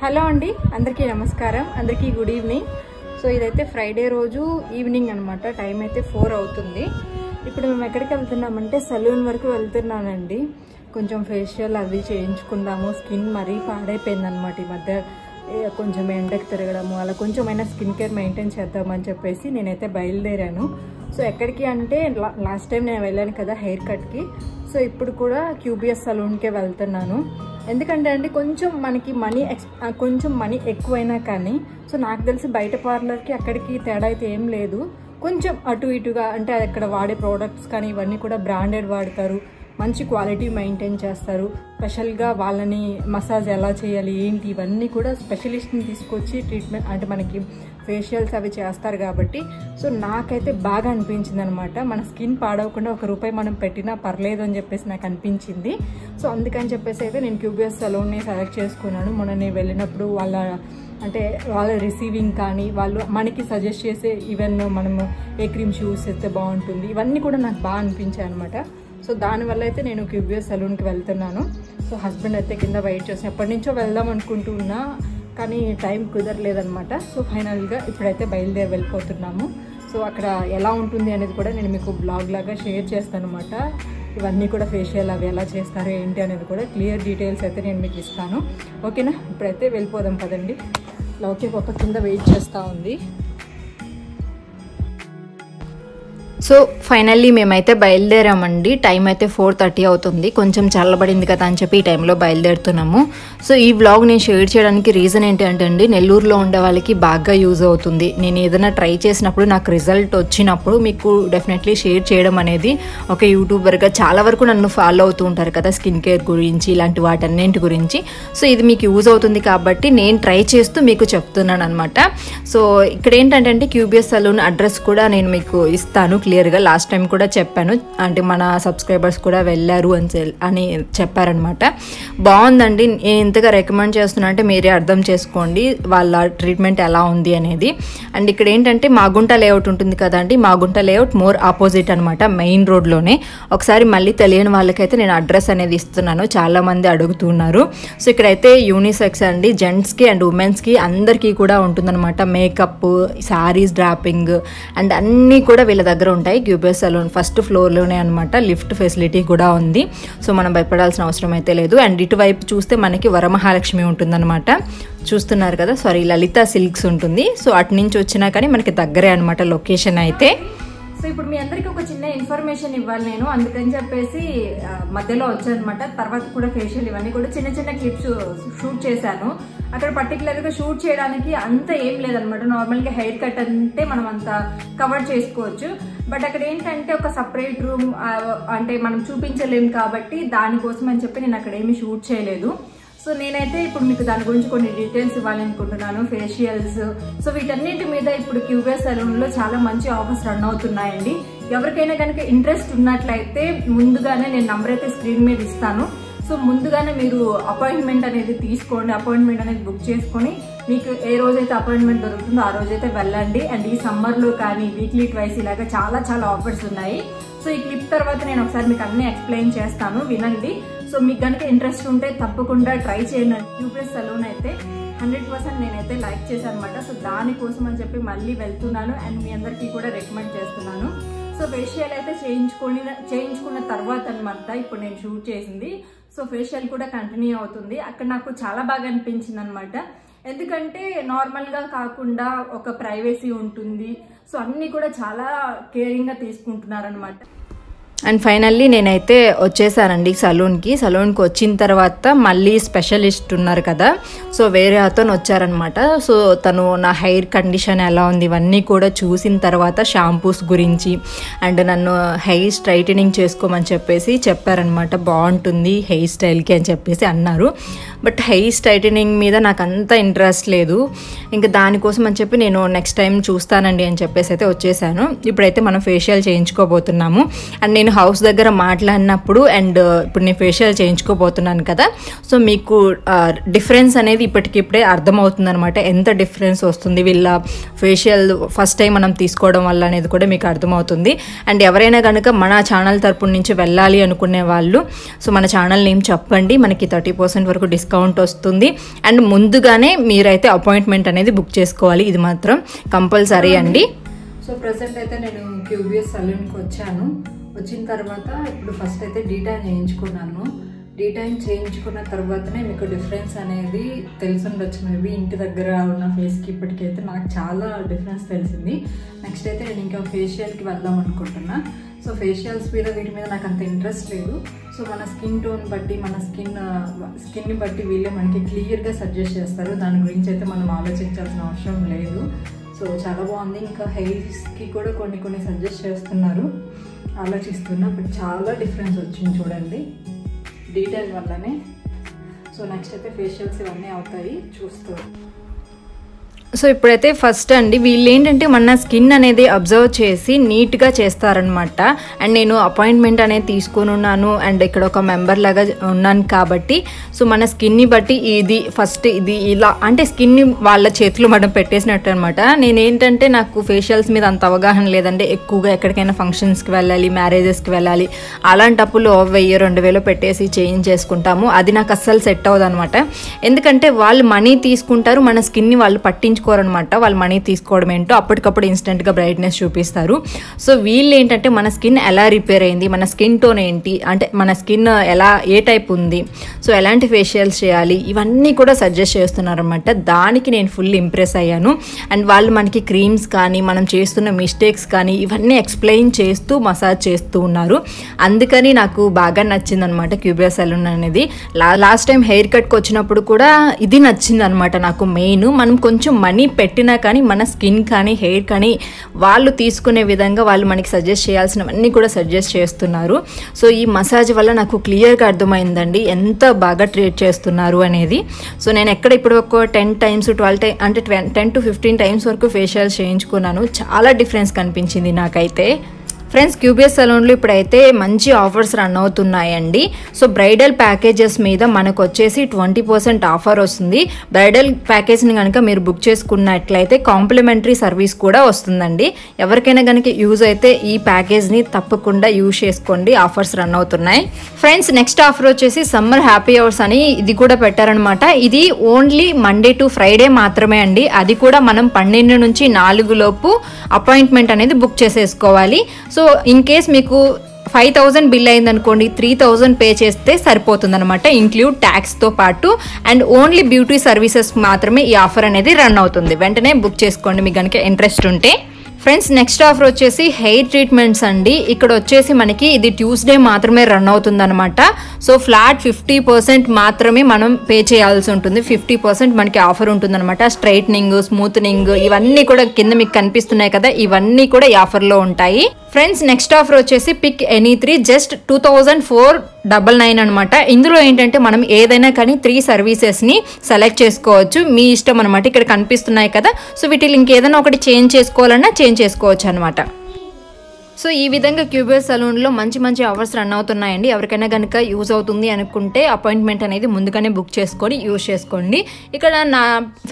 Hello అండి అందరికీ నమస్కారం. అందరికీ గుడ్ ఈవినింగ్. సో ఇదైతే ఫ్రైడే రోజు ఈవినింగ్ అనమాట టైం అయితే ఫోర్ అవుతుంది. ఇప్పుడు మేము ఎక్కడికి వెళ్తున్నామంటే సలూన్ వరకు వెళ్తున్నానండి. కొంచెం ఫేషియల్ అవి చేయించుకుందాము. స్కిన్ మరీ పాడైపోయిందనమాట ఈ మధ్య. కొంచెం ఎండకు తిరగడము అలా కొంచెమైనా స్కిన్ కేర్ మెయింటైన్ చేద్దామని చెప్పేసి నేనైతే బయలుదేరాను. సో ఎక్కడికి అంటే లా- లాస్ట్ టైం నేను వెళ్ళాను కదా హెయిర్ కట్కి. సో ఇప్పుడు కూడా క్యూబిఎస్ సలూన్కే వెళ్తున్నాను. ఎందుకంటే అండి కొంచెం మనకి మనీ ఎక్స్ కొంచెం మనీ ఎక్కువైనా కానీ సో నాకు తెలిసి బయట పార్లర్కి అక్కడికి తేడా అయితే ఏం లేదు. కొంచెం అటు ఇటుగా అంటే అది అక్కడ వాడే ప్రోడక్ట్స్ కానీ ఇవన్నీ కూడా బ్రాండెడ్ వాడతారు. మంచి క్వాలిటీ మెయింటైన్ చేస్తారు. స్పెషల్గా వాళ్ళని మసాజ్ ఎలా చేయాలి ఏంటి ఇవన్నీ కూడా స్పెషలిస్ట్ని తీసుకొచ్చి ట్రీట్మెంట్ అంటే మనకి ఫేషియల్స్ అవి చేస్తారు కాబట్టి. సో నాకైతే బాగా అనిపించింది అనమాట మన స్కిన్ పాడవకుండా ఒక రూపాయి మనం పెట్టినా పర్లేదు అని చెప్పేసి నాకు అనిపించింది. సో అందుకని చెప్పేసి అయితే నేను క్యూబిఎస్ సలూన్ని సెలెక్ట్ చేసుకున్నాను. మొన్న నేను వెళ్ళినప్పుడు వాళ్ళ అంటే వాళ్ళ రిసీవింగ్ కానీ వాళ్ళు మనకి సజెస్ట్ చేసే ఈవెన్ మనము ఏ క్రీమ్స్ యూస్ చేస్తే బాగుంటుంది ఇవన్నీ కూడా నాకు బాగా అనిపించాయి అనమాట సో దానివల్ల అయితే నేను క్యూబిఎస్ సెలూన్కి వెళ్తున్నాను. సో హస్బెండ్ అయితే కింద వెయిట్ చేసి ఎప్పటి నుంచో వెళ్దాం అనుకుంటున్నా కానీ టైం కుదరలేదనమాట సో ఫైనల్గా ఇప్పుడైతే బయలుదేరి వెళ్ళిపోతున్నాము. సో అక్కడ ఎలా ఉంటుంది అనేది కూడా నేను మీకు బ్లాగ్ లాగా షేర్ చేస్తాను అనమాట ఇవన్నీ కూడా ఫేషియల్ అవి ఎలా చేస్తారు ఏంటి అనేది కూడా క్లియర్ డీటెయిల్స్ అయితే నేను మీకు ఇస్తాను. ఓకేనా? ఇప్పుడైతే వెళ్ళిపోదాం కదండి లౌకి పాప కింద వెయిట్ చేస్తూ ఉంది. సో ఫైనల్లీ మేమైతే బయలుదేరామండి. టైం అయితే ఫోర్ థర్టీ అవుతుంది. కొంచెం చల్లబడింది కదా అని చెప్పి ఈ టైంలో బయలుదేరుతున్నాము. సో ఈ వ్లాగ్ నేను షేర్ చేయడానికి రీజన్ ఏంటంటే అండి నెల్లూరులో ఉండే వాళ్ళకి బాగా యూజ్ అవుతుంది. నేను ఏదైనా ట్రై చేసినప్పుడు నాకు రిజల్ట్ వచ్చినప్పుడు మీకు డెఫినెట్లీ షేర్ చేయడం అనేది ఒక యూట్యూబర్గా చాలా వరకు నన్ను ఫాలో అవుతూ ఉంటారు కదా స్కిన్ కేర్ గురించి ఇలాంటి వాటన్నింటి గురించి. సో ఇది మీకు యూజ్ అవుతుంది కాబట్టి నేను ట్రై చేస్తూ మీకు చెప్తున్నాను అనమాట సో ఇక్కడ ఏంటంటే క్యూబిఎస్ సలూన్ అడ్రస్ కూడా నేను మీకు ఇస్తాను. క్లియర్గా లాస్ట్ టైం కూడా చెప్పాను. అంటే మన సబ్స్క్రైబర్స్ కూడా వెళ్ళారు అని అని చెప్పారనమాట. బాగుందండి. నేను ఇంతగా రికమెండ్ చేస్తున్నా అంటే మీరే అర్థం చేసుకోండి. వాళ్ళ ట్రీట్మెంట్ ఎలా ఉంది అనేది. అండ్ ఇక్కడ ఏంటంటే మాగుంట లేఅవుట్ ఉంటుంది కదండి మాగుంట లేఅవుట్ మోర్ ఆపోజిట్ అనమాట మెయిన్ రోడ్లోనే. ఒకసారి మళ్ళీ తెలియని వాళ్ళకైతే నేను అడ్రస్ అనేది ఇస్తున్నాను. చాలామంది అడుగుతున్నారు. సో ఇక్కడైతే యూనిసెక్స్ అండి. జెంట్స్కి అండ్ ఉమెన్స్కి అందరికీ కూడా ఉంటుందన్నమాట. మేకప్ శారీస్ డ్రాపింగ్ అండ్ అన్నీ కూడా వీళ్ళ దగ్గర ఉంటాయి. క్యూబిఎస్ సెలూన్ ఫస్ట్ ఫ్లోర్లోనే అనమాట లిఫ్ట్ ఫెసిలిటీ కూడా ఉంది. సో మనం భయపడాల్సిన అవసరం అయితే లేదు. అండ్ ఇటువైపు చూస్తే మనకి వరమహాలక్ష్మి ఉంటుందన్నమాట. చూస్తున్నారు కదా? సారీ లలిత సిల్క్స్ ఉంటుంది. సో అటు నుంచి వచ్చినా కానీ మనకి దగ్గరే అనమాట లొకేషన్ అయితే. సో ఇప్పుడు మీ అందరికి ఒక చిన్న ఇన్ఫర్మేషన్ ఇవ్వాలి నేను. అందుకని చెప్పేసి మధ్యలో వచ్చానమాట తర్వాత కూడా ఫేషియల్ ఇవన్నీ కూడా చిన్న చిన్న క్లిప్స్ షూట్ చేశాను. అక్కడ పర్టికులర్గా షూట్ చేయడానికి అంత ఏం లేదనమాట నార్మల్గా హెయిర్ కట్ అంటే మనం అంత కవర్ చేసుకోవచ్చు. బట్ అక్కడ ఏంటంటే ఒక సపరేట్ రూమ్ అంటే మనం చూపించలేము కాబట్టి దానికోసం అని చెప్పి నేను అక్కడ ఏమి షూట్ చేయలేదు. సో నేనైతే ఇప్పుడు మీకు దాని గురించి కొన్ని డీటెయిల్స్ ఇవ్వాలనుకుంటున్నాను ఫేషియల్స్. సో వీటన్నిటి మీద ఇప్పుడు క్యూబే సెలూన్లో చాలా మంచి ఆఫర్స్ రన్ అవుతున్నాయండి. ఎవరికైనా కనుక ఇంట్రెస్ట్ ఉన్నట్లయితే ముందుగానే నేను నంబర్ అయితే స్క్రీన్ మీద ఇస్తాను. సో ముందుగానే మీరు అపాయింట్మెంట్ అనేది తీసుకోండి అపాయింట్మెంట్ అనేది బుక్ చేసుకొని మీకు ఏ రోజైతే అపాయింట్మెంట్ దొరుకుతుందో ఆ రోజైతే వెళ్ళండి. అండ్ ఈ సమ్మర్లో కానీ వీక్లీ ట్వైస్ ఇలాగా చాలా చాలా ఆఫర్స్ ఉన్నాయి. సో ఈ క్లిప్ తర్వాత నేను ఒకసారి మీకు అన్ని ఎక్స్ప్లెయిన్ చేస్తాను. వినండి. సో మీకు కనుక ఇంట్రెస్ట్ ఉంటే తప్పకుండా ట్రై చేయండి. యూపీఎస్ సలూన్ అయితే హండ్రెడ్ పర్సెంట్ నేనైతే లైక్ చేశాను అనమాట సో దానికోసం అని చెప్పి మళ్ళీ వెళ్తున్నాను అండ్ మీ అందరికీ కూడా రికమెండ్ చేస్తున్నాను. సో ఫేషియల్ అయితే చేయించుకొని చేయించుకున్న తర్వాత అనమాట ఇప్పుడు నేను షూట్ చేసింది. సో ఫేషియల్ కూడా కంటిన్యూ అవుతుంది. అక్కడ నాకు చాలా బాగా అనిపించింది అనమాట ఎందుకంటే నార్మల్గా కాకుండా ఒక ప్రైవసీ ఉంటుంది. సో అన్నీ కూడా చాలా కేరింగ్గా తీసుకుంటున్నారనమాట అండ్ ఫైనల్లీ నేనైతే వచ్చేసానండి సలూన్కి. సలూన్కి వచ్చిన తర్వాత మళ్ళీ స్పెషలిస్ట్ ఉన్నారు కదా. సో వేరే అతను వచ్చారనమాట సో తను నా హెయిర్ కండిషన్ ఎలా ఉంది ఇవన్నీ కూడా చూసిన తర్వాత షాంపూస్ గురించి అండ్ నన్ను హెయిర్ స్ట్రైటనింగ్ చేసుకోమని చెప్పేసి చెప్పారనమాట బాగుంటుంది హెయిర్ స్టైల్కి అని చెప్పేసి అన్నారు. బట్ హెయిర్ స్ట్రైటనింగ్ మీద నాకు అంత ఇంట్రెస్ట్ లేదు. ఇంకా దానికోసం అని చెప్పి నేను నెక్స్ట్ టైం చూస్తానండి అని చెప్పేసి అయితే వచ్చేసాను. ఇప్పుడైతే మనం ఫేషియల్ చేయించుకోబోతున్నాము. అండ్ నేను నేను హౌస్ దగ్గర మాట్లాడినప్పుడు అండ్ uh, ఇప్పుడు నేను ఫేషియల్ చేయించుకోబోతున్నాను కదా సో మీకు uh, డిఫరెన్స్ అనేది ఇప్పటికిప్పుడే అర్థమవుతుంది అనమాట ఎంత డిఫరెన్స్ వస్తుంది వీళ్ళ ఫేషియల్ ఫస్ట్ టైం మనం తీసుకోవడం వల్ల అనేది కూడా మీకు అర్థమవుతుంది. అండ్ ఎవరైనా కనుక మన ఛానల్ తరపు నుంచి వెళ్ళాలి అనుకునే వాళ్ళు సో మన ఛానల్ నేమ్ చెప్పండి. మనకి థర్టీ పర్సెంట్ వరకు డిస్కౌంట్ వస్తుంది. అండ్ ముందుగానే మీరైతే అపాయింట్మెంట్ అనేది బుక్ చేసుకోవాలి. ఇది మాత్రం కంపల్సరీ అండి. సో ప్రజెంట్ అయితే నేను క్యూబిఎస్ సలూన్కి వచ్చాను. వచ్చిన తర్వాత ఇప్పుడు ఫస్ట్ అయితే డీటైన్ చేయించుకున్నాను. డీటైన్ చేయించుకున్న తర్వాతనే మీకు డిఫరెన్స్ అనేది తెలిసిండొచ్చు. మేబీ ఇంటి దగ్గర ఉన్న ఫేస్కి ఇప్పటికైతే నాకు చాలా డిఫరెన్స్ తెలిసింది. నెక్స్ట్ అయితే నేను ఇంకా ఫేషియల్కి వెళ్దాం అనుకుంటున్నా. సో ఫేషియల్స్ మీద వీటి మీద నాకు అంత ఇంట్రెస్ట్ లేదు. సో మన స్కిన్ టోన్ బట్టి మన స్కిన్ స్కిన్ని బట్టి వీళ్ళే మనకి క్లియర్గా సజెస్ట్ చేస్తారు. దాని గురించి అయితే మనం ఆలోచించాల్సిన అవసరం లేదు. సో చాలా బాగుంది. ఇంకా హెయిర్స్కి కూడా కొన్ని కొన్ని సజెస్ట్ చేస్తున్నారు. ఆలోచిస్తున్నా బట్ చాలా డిఫరెన్స్ వచ్చింది చూడండి. డీటెయిల్ వల్లనే. సో నెక్స్ట్ అయితే ఫేషియల్స్ ఇవన్నీ అవుతాయి. చూస్తూ. సో ఇప్పుడైతే ఫస్ట్ అండి వీళ్ళు ఏంటంటే మన స్కిన్ అనేది అబ్జర్వ్ చేసి నీట్గా చేస్తారనమాట అండ్ నేను అపాయింట్మెంట్ అనేది తీసుకొని ఉన్నాను. అండ్ ఇక్కడ ఒక మెంబర్ లాగా ఉన్నాను కాబట్టి సో మన స్కిన్ని బట్టి ఇది ఫస్ట్ ఇది ఇలా అంటే స్కిన్ని వాళ్ళ చేతులు మనం పెట్టేసినట్టు అనమాట నేనేంటంటే నాకు ఫేషియల్స్ మీద అంత అవగాహన లేదంటే ఎక్కువగా ఎక్కడికైనా ఫంక్షన్స్కి వెళ్ళాలి మ్యారేజెస్కి వెళ్ళాలి అలాంటప్పుడు వెయ్యి రెండు వేలు పెట్టేసి చేంజ్ చేసుకుంటాము. అది నాకు అస్సలు సెట్ అవ్వదు అనమాట ఎందుకంటే వాళ్ళు మనీ తీసుకుంటారు మన స్కిన్ని వాళ్ళు పట్టించుకుంటారు అనమాట వాళ్ళు మనీ తీసుకోవడం ఏంటో అప్పటికప్పుడు ఇన్స్టెంట్గా బ్రైట్నెస్ చూపిస్తారు. సో వీళ్ళు ఏంటంటే మన స్కిన్ ఎలా రిపేర్ అయింది మన స్కిన్ టోన్ ఏంటి అంటే మన స్కిన్ ఎలా ఏ టైప్ ఉంది సో ఎలాంటి ఫేషియల్స్ చేయాలి ఇవన్నీ కూడా సజెస్ట్ చేస్తున్నారు అనమాట దానికి నేను ఫుల్ ఇంప్రెస్ అయ్యాను. అండ్ వాళ్ళు మనకి క్రీమ్స్ కానీ మనం చేస్తున్న మిస్టేక్స్ కానీ ఇవన్నీ ఎక్స్ప్లెయిన్ చేస్తూ మసాజ్ చేస్తూ ఉన్నారు. అందుకని నాకు బాగా నచ్చింది అనమాట క్యూబియా సెలూన్ అనేది. లాస్ట్ టైం హెయిర్ కట్కి వచ్చినప్పుడు కూడా ఇది నచ్చింది అనమాట నాకు మెయిన్. మనం కొంచెం మనీ పెట్టినా కానీ మన స్కిన్ కానీ హెయిర్ కానీ వాళ్ళు తీసుకునే విధంగా వాళ్ళు మనకి సజెస్ట్ చేయాల్సినవన్నీ కూడా సజెస్ట్ చేస్తున్నారు. సో ఈ మసాజ్ వల్ల నాకు క్లియర్గా అర్థమైందండి ఎంత బాగా ట్రీట్ చేస్తున్నారు అనేది. సో నేను ఎక్కడ ఇప్పుడు ఒక టెన్ టైమ్స్ ట్వెల్వ్ టైమ్ అంటే టెన్ టు ఫిఫ్టీన్ టైమ్స్ వరకు ఫేషియల్ చేయించుకున్నాను. చాలా డిఫరెన్స్ కనిపించింది నాకైతే. ఫ్రెండ్స్ క్యూబిఎస్ సలూన్లో ఇప్పుడైతే మంచి ఆఫర్స్ రన్ అవుతున్నాయండి. సో బ్రైడల్ ప్యాకేజెస్ మీద మనకు వచ్చేసి ట్వంటీ పర్సెంట్ ఆఫర్ వస్తుంది. బ్రైడల్ ప్యాకేజ్ని కనుక మీరు బుక్ చేసుకున్నట్లయితే కాంప్లిమెంటరీ సర్వీస్ కూడా వస్తుందండి. ఎవరికైనా కనుక యూజ్ అయితే ఈ ప్యాకేజ్ని తప్పకుండా యూజ్ చేసుకోండి. ఆఫర్స్ రన్ అవుతున్నాయి. ఫ్రెండ్స్ నెక్స్ట్ ఆఫర్ వచ్చేసి సమ్మర్ హ్యాపీ అవర్స్ అని ఇది కూడా పెట్టారనమాట. ఇది ఓన్లీ మండే టు ఫ్రైడే మాత్రమే అండి. అది కూడా మనం పన్నెండు నుంచి నాలుగు లోపు అపాయింట్మెంట్ అనేది బుక్ చేసేసుకోవాలి. సో ఇన్ కేస్ మీకు ఫైవ్ థౌజండ్ బిల్ అయింది అనుకోండి త్రీ థౌజండ్ పే చేస్తే సరిపోతుంది అనమాట ఇంక్లూడ్ ట్యాక్స్తో పాటు అండ్ ఓన్లీ బ్యూటీ సర్వీసెస్ మాత్రమే ఈ ఆఫర్ అనేది రన్ అవుతుంది. వెంటనే బుక్ చేసుకోండి మీకు కనుక ఇంట్రెస్ట్ ఉంటే. ఫ్రెండ్స్ నెక్స్ట్ ఆఫర్ వచ్చేసి హెయిర్ ట్రీట్మెంట్స్ అండి. ఇక్కడ వచ్చేసి మనకి ఇది ట్యూస్డే మాత్రమే రన్ అవుతుంది అనమాట సో ఫ్లాట్ ఫిఫ్టీ పర్సెంట్ మాత్రమే మనం పే చేయాల్సి ఉంటుంది. ఫిఫ్టీ పర్సెంట్ మనకి ఆఫర్ ఉంటుంది అనమాట స్ట్రైట్నింగ్ స్మూత్నింగ్ ఇవన్నీ కూడా కింద మీకు కనిపిస్తున్నాయి కదా ఇవన్నీ కూడా ఈ ఆఫర్లో ఉంటాయి. ఫ్రెండ్స్ నెక్స్ట్ ఆఫర్ వచ్చేసి pick any three just two thousand four double nine అనమాట ఇందులో ఏంటంటే మనం ఏదైనా కానీ త్రీ సర్వీసెస్ని సెలెక్ట్ చేసుకోవచ్చు. మీ ఇష్టం అనమాట ఇక్కడ కనిపిస్తున్నాయి కదా. సో వీటిలో ఇంకేదైనా ఒకటి చేంజ్ చేసుకోవాలన్నా చేంజ్ చేసుకోవచ్చు అనమాట సో ఈ విధంగా క్యూబియర్ సలూన్లో మంచి మంచి అవర్స్ రన్ అవుతున్నాయండి. ఎవరికైనా కనుక యూజ్ అవుతుంది అనుకుంటే అపాయింట్మెంట్ అనేది ముందుగానే బుక్ చేసుకొని యూజ్ చేసుకోండి. ఇక్కడ నా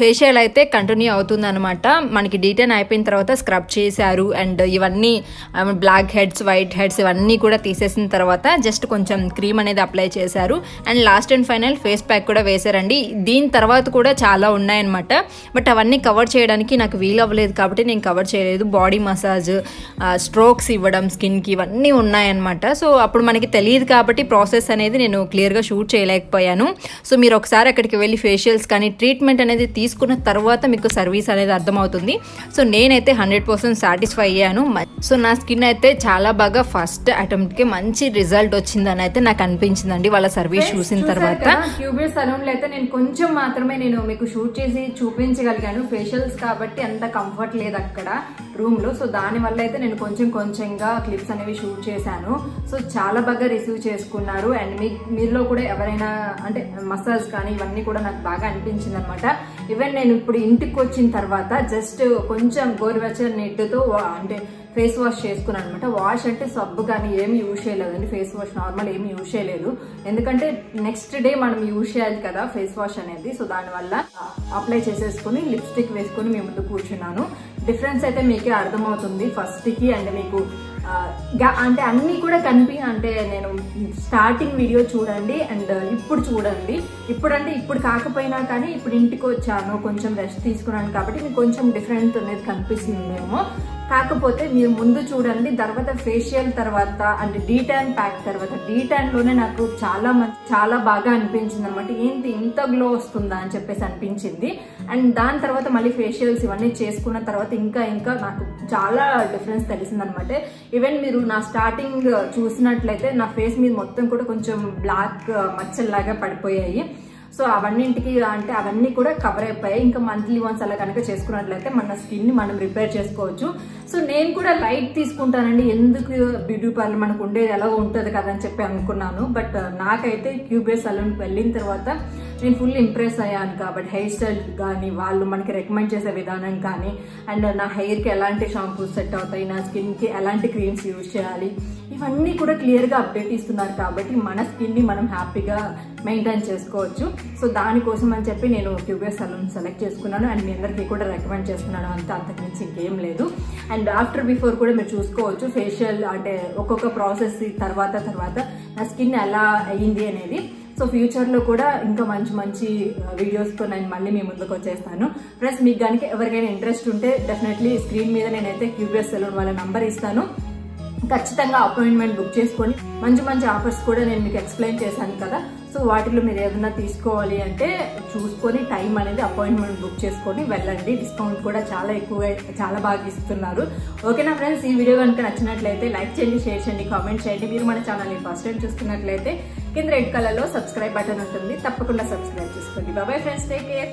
ఫేషియల్ అయితే కంటిన్యూ అవుతుంది అనమాట మనకి డీటెయిన్ అయిపోయిన తర్వాత స్క్రబ్ చేశారు అండ్ ఇవన్నీ బ్లాక్ హెడ్స్ వైట్ హెడ్స్ ఇవన్నీ కూడా తీసేసిన తర్వాత జస్ట్ కొంచెం క్రీమ్ అనేది అప్లై చేశారు. And last and final face pack కూడా వేశారండి. దీని తర్వాత కూడా చాలా ఉన్నాయన్నమాట. బట్ అవన్నీ కవర్ చేయడానికి నాకు వీలు అవ్వలేదు కాబట్టి నేను కవర్ చేయలేదు. బాడీ మసాజ్ స్ట్రోక్స్ ఇవ్వడం స్కిన్కి ఇవన్నీ ఉన్నాయన్నమాట. సో అప్పుడు మనకి తెలియదు కాబట్టి ప్రాసెస్ అనేది నేను క్లియర్గా షూట్ చేయలేకపోయాను. సో మీరు ఒకసారి అక్కడికి వెళ్ళి ఫేషియల్స్ కానీ ట్రీట్మెంట్ అనేది తీసుకున్న తర్వాత మీకు సర్వీస్ అనేది అర్థమవుతుంది. సో నేనైతే హండ్రెడ్ పర్సెంట్ సాటిస్ఫై అయ్యాను. సో నా స్కిన్ అయితే చాలా బాగా ఫస్ట్ అటెంప్ట్కి మంచి రిజల్ట్ వచ్చిందని అయితే నాకు అనిపించిందండి వాళ్ళ సర్వీస్ చూసిన తర్వాత. క్యూబియర్ సలూన్లో అయితే నేను కొంచెం మాత్రమే నేను మీకు షూట్ చేసి చూపించగలిగాను ఫేషియల్స్ కాబట్టి అంత కంఫర్ట్ లేదు అక్కడ రూమ్లో. సో దాని వల్ల అయితే నేను కొంచెం కొంచెంగా క్లిప్స్ అనేవి షూట్ చేశాను. సో చాలా బాగా రిసీవ్ చేసుకున్నారు. అండ్ మీ మీలో కూడా ఎవరైనా అంటే మసాజ్ కానీ ఇవన్నీ కూడా నాకు బాగా అనిపించింది అనమాట ఈవెన్ నేను ఇప్పుడు ఇంటికి వచ్చిన తర్వాత జస్ట్ కొంచెం గోరువెచ్చని నీటితో అంటే ఫేస్ వాష్ చేసుకున్నాను అనమాట వాష్ అంటే సబ్బు కానీ ఏమి యూజ్ చేయలేదండి. ఫేస్ వాష్ నార్మల్ ఏమి యూజ్ చేయలేదు. ఎందుకంటే నెక్స్ట్ డే మనం యూజ్ చేయాలి కదా ఫేస్ వాష్ అనేది. సో దానివల్ల అప్లై చేసేసుకుని లిప్స్టిక్ వేసుకుని మీ ముందు కూర్చున్నాను. డిఫరెన్స్ అయితే మీకే అర్థమవుతుంది ఫస్ట్కి అండ్ మీకు అంటే అన్నీ కూడా కనిపి అంటే నేను స్టార్టింగ్ వీడియో చూడండి అండ్ uh, ఇప్పుడు చూడండి. ఇప్పుడు అంటే ఇప్పుడు కాకపోయినా కానీ ఇప్పుడు ఇంటికి వచ్చాను కొంచెం రెస్ట్ తీసుకున్నాను కాబట్టి మీకు కొంచెం డిఫరెంట్ అనేది కనిపిస్తుందేమో కాకపోతే మీరు ముందు చూడండి తర్వాత ఫేషియల్ తర్వాత అండ్ డీటాన్ ప్యాక్ తర్వాత. డీ ట్యాన్లోనే నాకు చాలా మంచి చాలా బాగా అనిపించింది అనమాట ఏంటి ఇంత గ్లో వస్తుందా అని చెప్పేసి అనిపించింది. అండ్ దాని తర్వాత మళ్ళీ ఫేషియల్స్ ఇవన్నీ చేసుకున్న తర్వాత ఇంకా ఇంకా నాకు చాలా డిఫరెన్స్ తెలిసిందనమాట ఈవెన్ మీరు నా స్టార్టింగ్ uh, చూసినట్లయితే నా ఫేస్ మీద మొత్తం కూడా కొంచెం బ్లాక్ uh, మచ్చల్లాగా పడిపోయాయి. సో అవన్నింటికి అంటే అవన్నీ కూడా కవర్ అయిపోయాయి. ఇంకా మంత్లీ వన్స్ అలా కనుక చేసుకున్నట్లయితే మన స్కిన్ని మనం రిపేర్ చేసుకోవచ్చు. సో నేను కూడా లైట్ తీసుకుంటానండి. ఎందుకు బ్యూటీ పార్లర్ మనకు ఉండేది ఎలా ఉంటుంది కదా అని చెప్పి అనుకున్నాను. బట్ uh, నాకైతే క్యూబే సలూన్కి వెళ్ళిన తర్వాత నేను ఫుల్ ఇంప్రెస్ అయ్యాను కాబట్టి హెయిర్ స్టైల్ కానీ వాళ్ళు మనకి రికమెండ్ చేసే విధానం కానీ అండ్ నా హెయిర్కి ఎలాంటి షాంపూస్ సెట్ అవుతాయి నా స్కిన్కి ఎలాంటి క్రీమ్స్ యూజ్ చేయాలి ఇవన్నీ కూడా క్లియర్గా అప్డేట్ ఇస్తున్నారు కాబట్టి మన స్కిన్ని మనం హ్యాపీగా మెయింటైన్ చేసుకోవచ్చు. సో దానికోసం అని చెప్పి నేను ట్యూబర్ సలూన్ సెలెక్ట్ చేసుకున్నాను అండ్ మీ అందరికీ కూడా రికమెండ్ చేస్తున్నాను అంత అంతకుమించి ఇంకేం లేదు. అండ్ ఆఫ్టర్ బిఫోర్ కూడా మీరు చూసుకోవచ్చు ఫేషియల్ అంటే ఒక్కొక్క ప్రాసెస్ తర్వాత తర్వాత నా స్కిన్ ఎలా అయ్యింది అనేది. సో ఫ్యూచర్లో కూడా ఇంకా మంచి మంచి వీడియోస్తో నేను మళ్ళీ మీ ముందుకు వచ్చేస్తాను. ప్లస్ మీకు కనుక ఎవరికైనా ఇంట్రెస్ట్ ఉంటే డెఫినెట్లీ స్క్రీన్ మీద నేనైతే క్యూబియస్ సెలూన్ వాళ్ళ నంబర్ ఇస్తాను. ఖచ్చితంగా అపాయింట్మెంట్ బుక్ చేసుకొని మంచి మంచి ఆఫర్స్ కూడా నేను మీకు ఎక్స్ప్లెయిన్ చేశాను కదా. సో వాటిలో మీరు ఏదైనా తీసుకోవాలి అంటే చూసుకొని టైం అనేది అపాయింట్మెంట్ బుక్ చేసుకొని వెళ్ళండి. డిస్కౌంట్ కూడా చాలా ఎక్కువగా చాలా బాగా ఇస్తున్నారు. ఓకేనా ఫ్రెండ్స్ ఈ వీడియో కనుక నచ్చినట్లయితే లైక్ చేయండి షేర్ చేయండి కామెంట్ చేయండి. మీరు మన ఛానల్ని ఫస్ట్ టైం చూస్తున్నట్లయితే కింద రెడ్ కలర్లో సబ్స్క్రైబ్ బటన్ ఉంటుంది. తప్పకుండా సబ్స్క్రైబ్ చేసుకోండి. బాబాయ్ ఫ్రెండ్స్ టేక్ కేర్